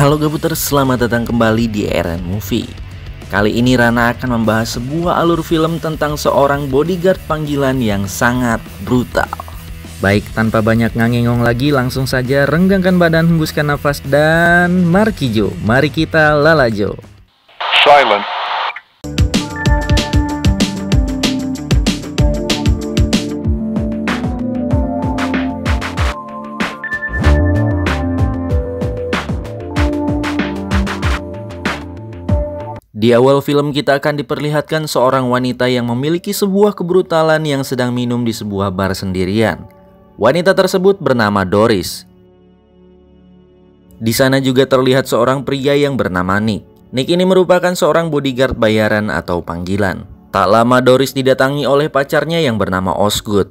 Halo Gabuter, selamat datang kembali di RN Movie. Kali ini Rana akan membahas sebuah alur film tentang seorang bodyguard panggilan yang sangat brutal. Baik, tanpa banyak ngangengong lagi, langsung saja renggangkan badan, hembuskan nafas, dan markijo. Mari kita lalajo. Silent. Di awal film kita akan diperlihatkan seorang wanita yang memiliki sebuah kebrutalan yang sedang minum di sebuah bar sendirian. Wanita tersebut bernama Doris. Di sana juga terlihat seorang pria yang bernama Nick. Nick ini merupakan seorang bodyguard bayaran atau panggilan. Tak lama Doris didatangi oleh pacarnya yang bernama Osgood.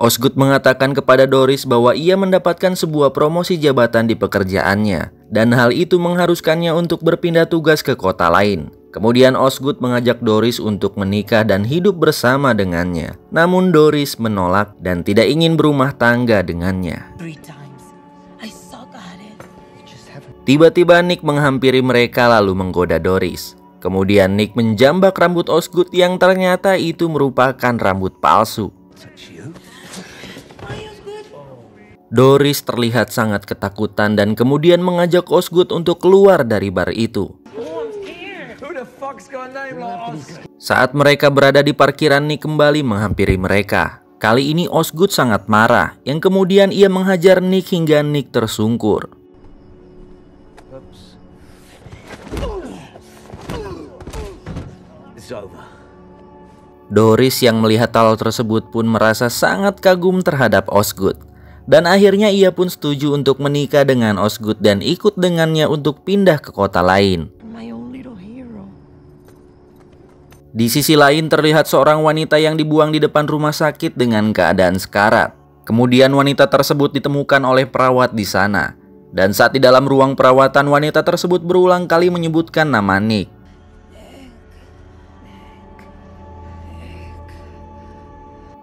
Osgood mengatakan kepada Doris bahwa ia mendapatkan sebuah promosi jabatan di pekerjaannya dan hal itu mengharuskannya untuk berpindah tugas ke kota lain. Kemudian Osgood mengajak Doris untuk menikah dan hidup bersama dengannya. Namun Doris menolak dan tidak ingin berumah tangga dengannya. Tiba-tiba Nick menghampiri mereka lalu menggoda Doris. Kemudian Nick menjambak rambut Osgood yang ternyata itu merupakan rambut palsu. Doris terlihat sangat ketakutan dan kemudian mengajak Osgood untuk keluar dari bar itu. Saat mereka berada di parkiran Nick kembali menghampiri mereka. Kali ini Osgood sangat marah, yang kemudian ia menghajar Nick hingga Nick tersungkur. Doris yang melihat hal tersebut pun merasa sangat kagum terhadap Osgood. Dan akhirnya ia pun setuju untuk menikah dengan Osgood dan ikut dengannya untuk pindah ke kota lain. Di sisi lain terlihat seorang wanita yang dibuang di depan rumah sakit dengan keadaan sekarat. Kemudian wanita tersebut ditemukan oleh perawat di sana. Dan saat di dalam ruang perawatan wanita tersebut berulang kali menyebutkan nama Nick.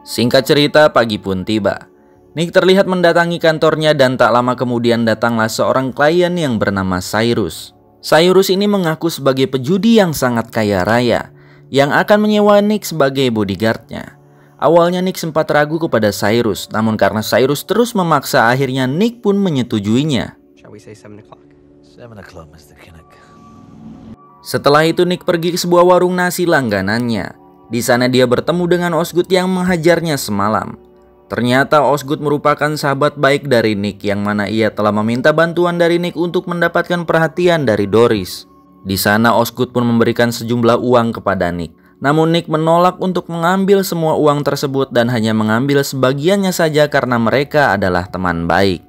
Singkat cerita, pagi pun tiba. Nick terlihat mendatangi kantornya dan tak lama kemudian datanglah seorang klien yang bernama Cyrus. Cyrus ini mengaku sebagai pejudi yang sangat kaya raya, yang akan menyewa Nick sebagai bodyguardnya. Awalnya Nick sempat ragu kepada Cyrus, namun karena Cyrus terus memaksa akhirnya Nick pun menyetujuinya. Setelah itu Nick pergi ke sebuah warung nasi langganannya. Di sana dia bertemu dengan Osgood yang menghajarnya semalam. Ternyata Osgood merupakan sahabat baik dari Nick yang mana ia telah meminta bantuan dari Nick untuk mendapatkan perhatian dari Doris. Di sana Osgood pun memberikan sejumlah uang kepada Nick. Namun Nick menolak untuk mengambil semua uang tersebut dan hanya mengambil sebagiannya saja karena mereka adalah teman baik.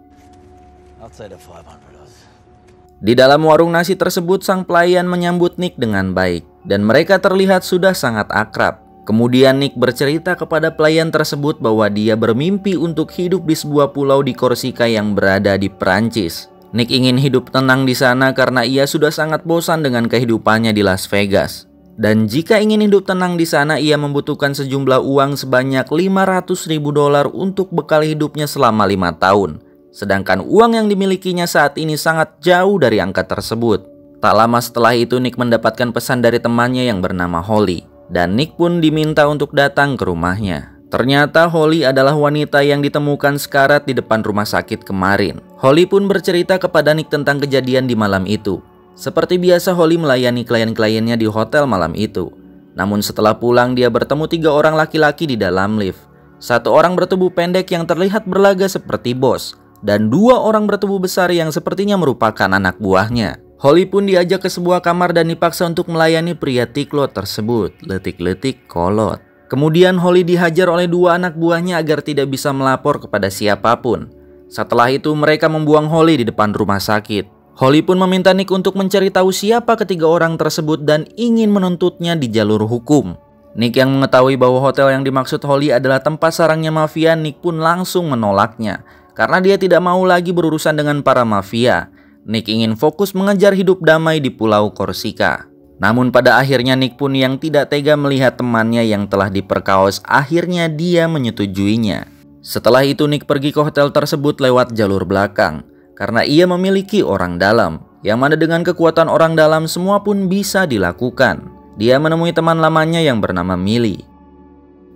Di dalam warung nasi tersebut sang pelayan menyambut Nick dengan baik dan mereka terlihat sudah sangat akrab. Kemudian Nick bercerita kepada pelayan tersebut bahwa dia bermimpi untuk hidup di sebuah pulau di Korsika yang berada di Perancis. Nick ingin hidup tenang di sana karena ia sudah sangat bosan dengan kehidupannya di Las Vegas. Dan jika ingin hidup tenang di sana, ia membutuhkan sejumlah uang sebanyak 500 ribu dolar untuk bekal hidupnya selama lima tahun. Sedangkan uang yang dimilikinya saat ini sangat jauh dari angka tersebut. Tak lama setelah itu Nick mendapatkan pesan dari temannya yang bernama Holly dan Nick pun diminta untuk datang ke rumahnya. Ternyata Holly adalah wanita yang ditemukan sekarat di depan rumah sakit kemarin. Holly pun bercerita kepada Nick tentang kejadian di malam itu. Seperti biasa Holly melayani klien-kliennya di hotel malam itu. Namun setelah pulang dia bertemu tiga orang laki-laki di dalam lift. Satu orang bertubuh pendek yang terlihat berlaga seperti bos. Dan dua orang bertubuh besar yang sepertinya merupakan anak buahnya. Holly pun diajak ke sebuah kamar dan dipaksa untuk melayani pria tiklot tersebut, letik-letik kolot. Kemudian Holly dihajar oleh dua anak buahnya agar tidak bisa melapor kepada siapa pun. Setelah itu mereka membuang Holly di depan rumah sakit. Holly pun meminta Nick untuk mencari tahu siapa ketiga orang tersebut dan ingin menuntutnya di jalur hukum. Nick yang mengetahui bahwa hotel yang dimaksud Holly adalah tempat sarangnya mafia, Nick pun langsung menolaknya karena dia tidak mau lagi berurusan dengan para mafia. Nick ingin fokus mengejar hidup damai di Pulau Korsika. Namun pada akhirnya Nick pun yang tidak tega melihat temannya yang telah diperkaos akhirnya dia menyetujuinya. Setelah itu Nick pergi ke hotel tersebut lewat jalur belakang karena ia memiliki orang dalam yang mana dengan kekuatan orang dalam semua pun bisa dilakukan. Dia menemui teman lamanya yang bernama Millie.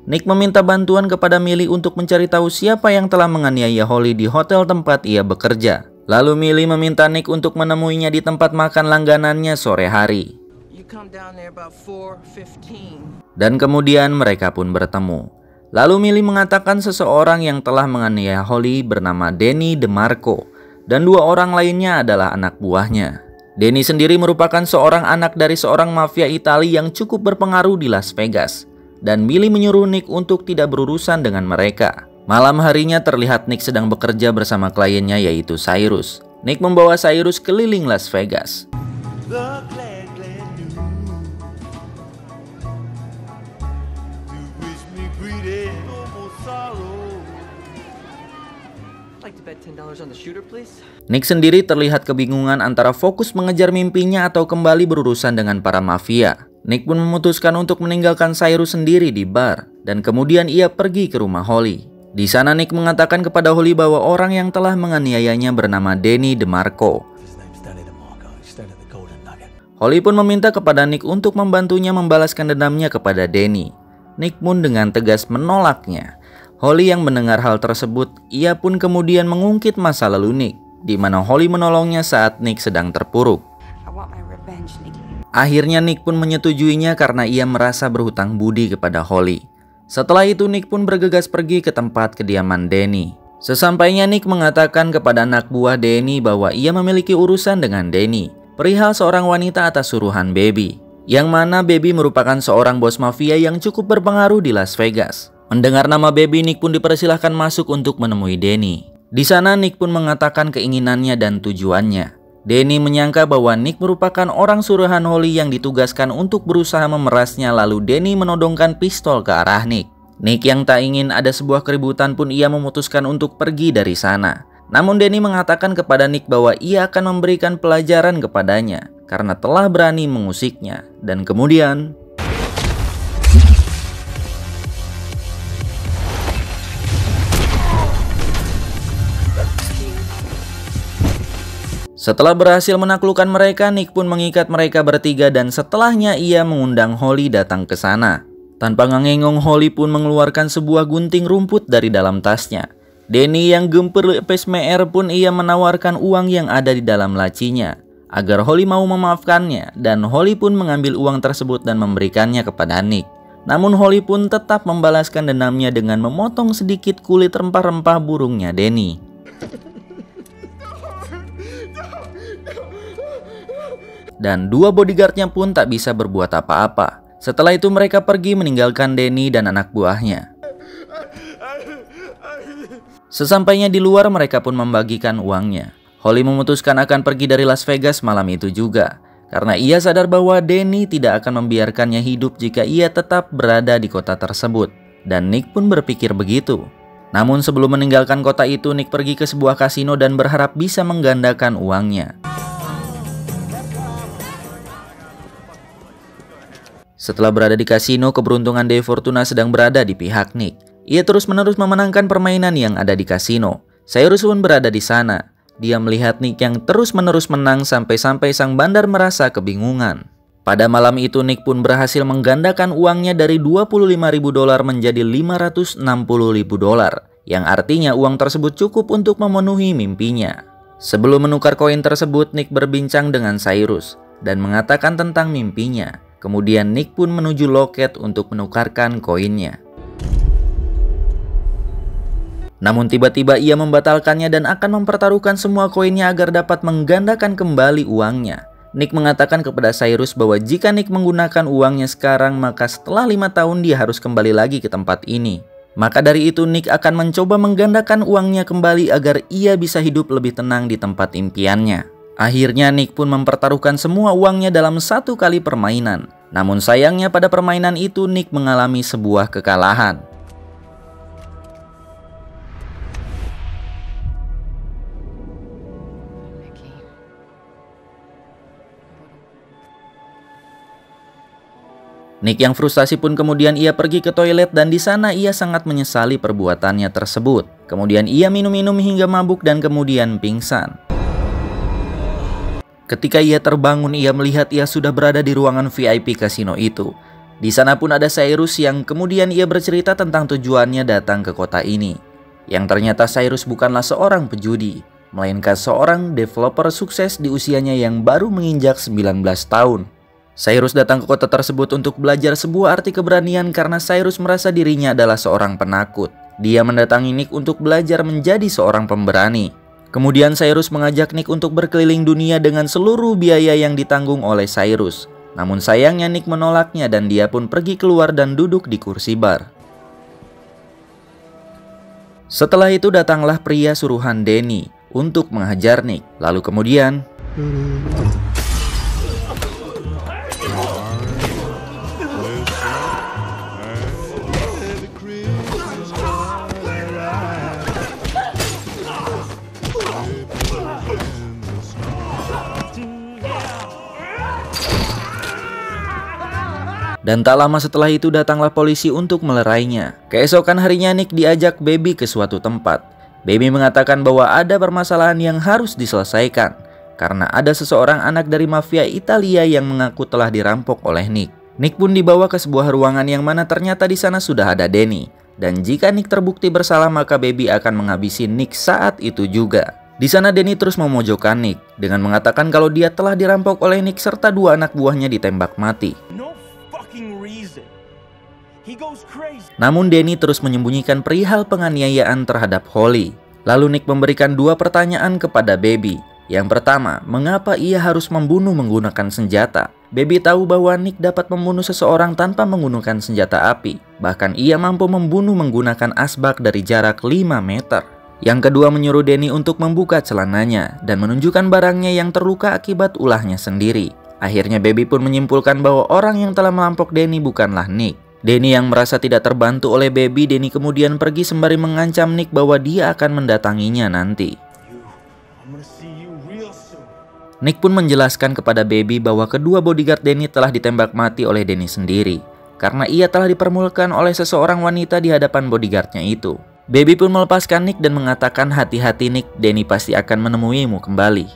Nick meminta bantuan kepada Millie untuk mencari tahu siapa yang telah menganiaya Holly di hotel tempat ia bekerja. Lalu Millie meminta Nick untuk menemuinya di tempat makan langganannya sore hari. Dan kemudian mereka pun bertemu. Lalu Millie mengatakan seseorang yang telah menganiaya Holly bernama Denny DeMarco dan dua orang lainnya adalah anak buahnya. Denny sendiri merupakan seorang anak dari seorang mafia Italia yang cukup berpengaruh di Las Vegas dan Millie menyuruh Nick untuk tidak berurusan dengan mereka. Malam harinya terlihat Nick sedang bekerja bersama kliennya yaitu Cyrus. Nick membawa Cyrus keliling Las Vegas. Nick sendiri terlihat kebingungan antara fokus mengejar mimpinya atau kembali berurusan dengan para mafia. Nick pun memutuskan untuk meninggalkan Cyrus sendiri di bar dan kemudian ia pergi ke rumah Holly. Di sana Nick mengatakan kepada Holly bahwa orang yang telah menganiayanya bernama Denny DeMarco. Holly pun meminta kepada Nick untuk membantunya membalaskan dendamnya kepada Denny. Nick pun dengan tegas menolaknya. Holly yang mendengar hal tersebut, ia pun kemudian mengungkit masa lalu Nick, di mana Holly menolongnya saat Nick sedang terpuruk. Akhirnya Nick pun menyetujuinya karena ia merasa berhutang budi kepada Holly. Setelah itu Nick pun bergegas pergi ke tempat kediaman Denny. Sesampainya Nick mengatakan kepada anak buah Denny bahwa ia memiliki urusan dengan Denny, perihal seorang wanita atas suruhan Baby, yang mana Baby merupakan seorang bos mafia yang cukup berpengaruh di Las Vegas. Mendengar nama Baby, Nick pun dipersilahkan masuk untuk menemui Denny. Di sana Nick pun mengatakan keinginannya dan tujuannya. Denny menyangka bahwa Nick merupakan orang suruhan Holly yang ditugaskan untuk berusaha memerasnya lalu Denny menodongkan pistol ke arah Nick. Nick yang tak ingin ada sebuah keributan pun ia memutuskan untuk pergi dari sana. Namun Denny mengatakan kepada Nick bahwa ia akan memberikan pelajaran kepadanya karena telah berani mengusiknya. Dan kemudian Setelah berhasil menaklukkan mereka, Nick pun mengikat mereka bertiga dan setelahnya ia mengundang Holly datang ke sana. Tanpa ngengong, Holly pun mengeluarkan sebuah gunting rumput dari dalam tasnya. Denny yang gempur pesmeer pun ia menawarkan uang yang ada di dalam lacinya agar Holly mau memaafkannya dan Holly pun mengambil uang tersebut dan memberikannya kepada Nick. Namun Holly pun tetap membalaskan dendamnya dengan memotong sedikit kulit rempah-rempah burungnya Denny. Dan dua bodyguardnya pun tak bisa berbuat apa-apa. Setelah itu mereka pergi meninggalkan Denny dan anak buahnya. Sesampainya di luar mereka pun membagikan uangnya. Holly memutuskan akan pergi dari Las Vegas malam itu juga. Karena ia sadar bahwa Denny tidak akan membiarkannya hidup jika ia tetap berada di kota tersebut. Dan Nick pun berpikir begitu. Namun sebelum meninggalkan kota itu, Nick pergi ke sebuah kasino dan berharap bisa menggandakan uangnya. Setelah berada di kasino, keberuntungan Dave Fortuna sedang berada di pihak Nick. Ia terus-menerus memenangkan permainan yang ada di kasino. Cyrus pun berada di sana. Dia melihat Nick yang terus-menerus menang sampai-sampai sang bandar merasa kebingungan. Pada malam itu Nick pun berhasil menggandakan uangnya dari 25.000 dolar menjadi 560.000 dolar, yang artinya uang tersebut cukup untuk memenuhi mimpinya. Sebelum menukar koin tersebut, Nick berbincang dengan Cyrus dan mengatakan tentang mimpinya. Kemudian Nick pun menuju loket untuk menukarkan koinnya. Namun tiba-tiba ia membatalkannya dan akan mempertaruhkan semua koinnya agar dapat menggandakan kembali uangnya. Nick mengatakan kepada Cyrus bahwa jika Nick menggunakan uangnya sekarang maka setelah lima tahun dia harus kembali lagi ke tempat ini. Maka dari itu Nick akan mencoba menggandakan uangnya kembali agar ia bisa hidup lebih tenang di tempat impiannya. Akhirnya Nick pun mempertaruhkan semua uangnya dalam satu kali permainan. Namun sayangnya pada permainan itu Nick mengalami sebuah kekalahan. Nick yang frustasi pun kemudian ia pergi ke toilet dan di sana ia sangat menyesali perbuatannya tersebut. Kemudian ia minum-minum hingga mabuk dan kemudian pingsan. Ketika ia terbangun, ia melihat ia sudah berada di ruangan VIP kasino itu. Di sana pun ada Cyrus yang kemudian ia bercerita tentang tujuannya datang ke kota ini. Yang ternyata Cyrus bukanlah seorang pejudi, melainkan seorang developer sukses di usianya yang baru menginjak 19 tahun. Cyrus datang ke kota tersebut untuk belajar sebuah arti keberanian karena Cyrus merasa dirinya adalah seorang penakut. Dia mendatangi Nick untuk belajar menjadi seorang pemberani. Kemudian Cyrus mengajak Nick untuk berkeliling dunia dengan seluruh biaya yang ditanggung oleh Cyrus. Namun sayangnya Nick menolaknya dan dia pun pergi keluar dan duduk di kursi bar. Setelah itu datanglah pria suruhan Denny untuk menghajar Nick. Lalu kemudian Dan tak lama setelah itu datanglah polisi untuk melerainya. Keesokan harinya Nick diajak Baby ke suatu tempat. Baby mengatakan bahwa ada permasalahan yang harus diselesaikan karena ada seseorang anak dari mafia Italia yang mengaku telah dirampok oleh Nick. Nick pun dibawa ke sebuah ruangan yang mana ternyata di sana sudah ada Denny. Dan jika Nick terbukti bersalah maka Baby akan menghabisi Nick saat itu juga. Di sana Denny terus memojokkan Nick dengan mengatakan kalau dia telah dirampok oleh Nick serta dua anak buahnya ditembak mati. Namun Denny terus menyembunyikan perihal penganiayaan terhadap Holly. Lalu Nick memberikan dua pertanyaan kepada Baby. Yang pertama, mengapa ia harus membunuh menggunakan senjata? Baby tahu bahwa Nick dapat membunuh seseorang tanpa menggunakan senjata api. Bahkan ia mampu membunuh menggunakan asbak dari jarak 5 meter. Yang kedua menyuruh Denny untuk membuka celananya dan menunjukkan barangnya yang terluka akibat ulahnya sendiri. Akhirnya Baby pun menyimpulkan bahwa orang yang telah melampok Denny bukanlah Nick. Denny yang merasa tidak terbantu oleh Baby, Denny kemudian pergi sembari mengancam Nick bahwa dia akan mendatanginya nanti. Nick pun menjelaskan kepada Baby bahwa kedua bodyguard Denny telah ditembak mati oleh Denny sendiri karena ia telah dipermulakan oleh seseorang wanita di hadapan bodyguardnya itu. Baby pun melepaskan Nick dan mengatakan hati-hati Nick, Denny pasti akan menemuimu kembali.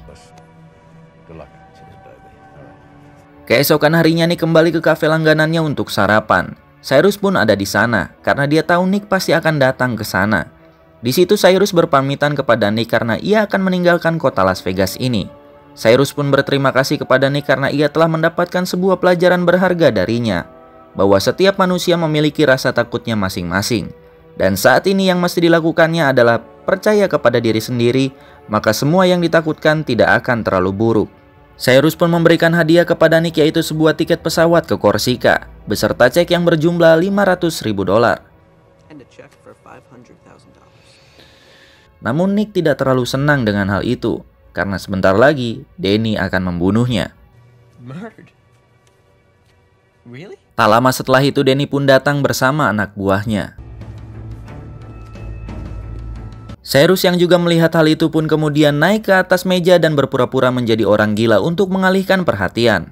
Keesokan harinya Nick kembali ke kafe langganannya untuk sarapan. Cyrus pun ada di sana karena dia tahu Nick pasti akan datang ke sana. Di situ Cyrus berpamitan kepada Nick karena ia akan meninggalkan kota Las Vegas ini. Cyrus pun berterima kasih kepada Nick karena ia telah mendapatkan sebuah pelajaran berharga darinya, bahwa setiap manusia memiliki rasa takutnya masing-masing. Dan saat ini yang mesti dilakukannya adalah percaya kepada diri sendiri, maka semua yang ditakutkan tidak akan terlalu buruk. Cyrus pun memberikan hadiah kepada Nick yaitu sebuah tiket pesawat ke Korsika beserta cek yang berjumlah 500 ribu dolar. Namun Nick tidak terlalu senang dengan hal itu karena sebentar lagi Denny akan membunuhnya. Tak lama setelah itu Denny pun datang bersama anak buahnya. Cyrus yang juga melihat hal itu pun kemudian naik ke atas meja dan berpura-pura menjadi orang gila untuk mengalihkan perhatian.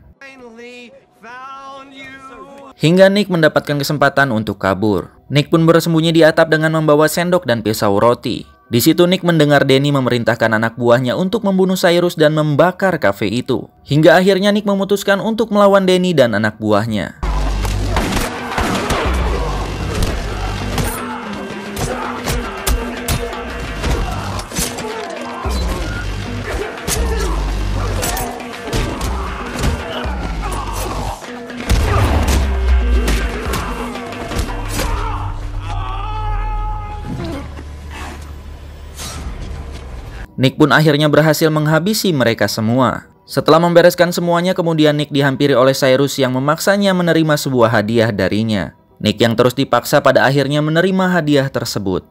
Hingga Nick mendapatkan kesempatan untuk kabur. Nick pun bersembunyi di atap dengan membawa sendok dan pisau roti. Di situ Nick mendengar Denny memerintahkan anak buahnya untuk membunuh Cyrus dan membakar kafe itu. Hingga akhirnya Nick memutuskan untuk melawan Denny dan anak buahnya. Nick pun akhirnya berhasil menghabisi mereka semua. Setelah membereskan semuanya, kemudian Nick dihampiri oleh Cyrus yang memaksanya menerima sebuah hadiah darinya. Nick yang terus dipaksa pada akhirnya menerima hadiah tersebut.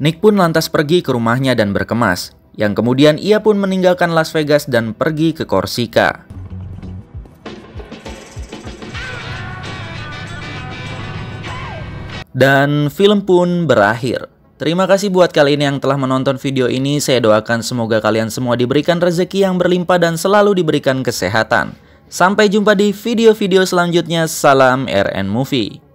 Nick pun lantas pergi ke rumahnya dan berkemas, yang kemudian ia pun meninggalkan Las Vegas dan pergi ke Korsika. Dan film pun berakhir. Terima kasih buat kalian yang telah menonton video ini. Saya doakan semoga kalian semua diberikan rezeki yang berlimpah dan selalu diberikan kesehatan. Sampai jumpa di video-video selanjutnya. Salam RN Movie.